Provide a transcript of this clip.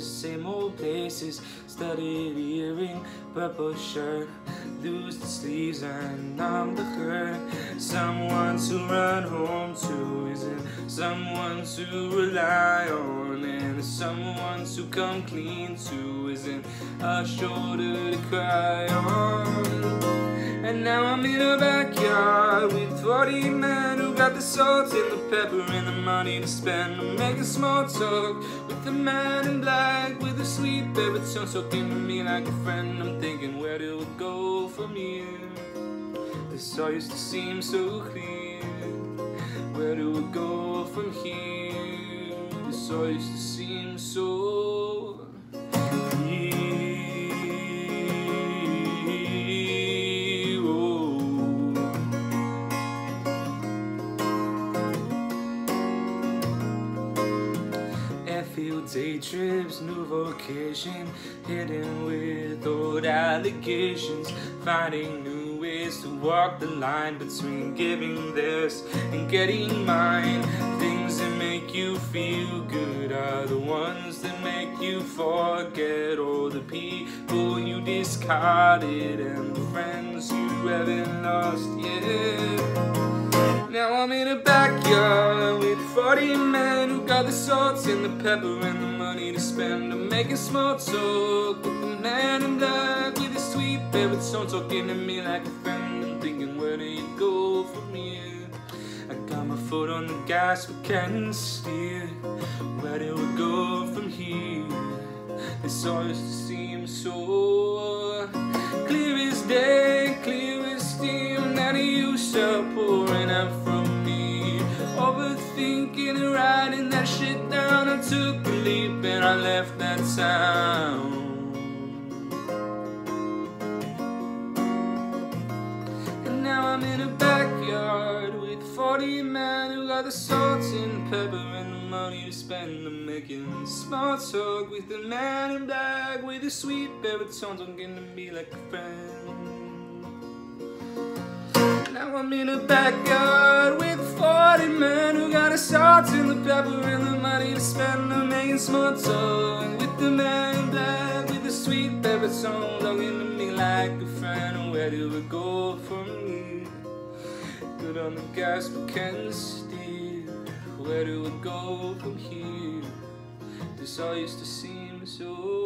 same old places. Studded earring, purple shirt, lose the sleeves and numb the hurt. Someone to run home to, isn't someone to rely on, and someone to come clean to, isn't a shoulder to cry on. And now I'm in a backyard with 40 men the salt and the pepper and the money to spend. I'm making small talk with the man in black with a sweet baritone talking to me like a friend. I'm thinking, where do it go from here? This all used to seem so clear. Where do we go from here? This all used to seem so Airfield day trips, new vocation, hidden with old allegations, finding new ways to walk the line between giving this and getting mine. Things that make you feel good are the ones that make you forget all the people you discarded and the friends you haven't lost yet. Now I'm in a backyard 40 men who got the salt and the pepper and the money to spend. I'm making small talk with the man in black with his sweet baritone talking to me like a friend. I'm thinking, where do you go from here? I got my foot on the gas, but can't steer. Where do we go from here? This all used to seem so clear as day, clear as steam. Now you start Overthinking and writing that shit down. I took a leap and I left that town. And now I'm in a backyard with 40 men who got the salt and pepper and the money to spend. I'm making small talk with the man in black with the sweet baritone talking to me like a friend. Now I'm in a backyard with and the pepper and the money to spend. I'm making small talk with the man in black with the sweet baritone talking to me like a friend. Oh, where do we go from here? Good on the gas, but can't steer. Where do we go from here? This all used to seem so